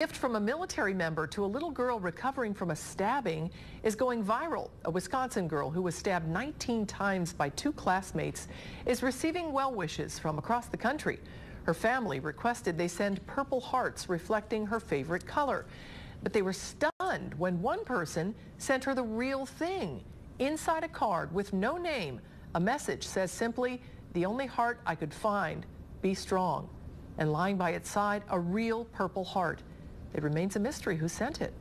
gift from a military member to a little girl recovering from a stabbing is going viral. A Wisconsin girl who was stabbed 19 times by two classmates is receiving well wishes from across the country. Her family requested they send purple hearts reflecting her favorite color. But they were stunned when one person sent her the real thing. Inside a card with no name, a message says simply, the only heart I could find, be strong. And lying by its side, a real purple heart. It remains a mystery who sent it.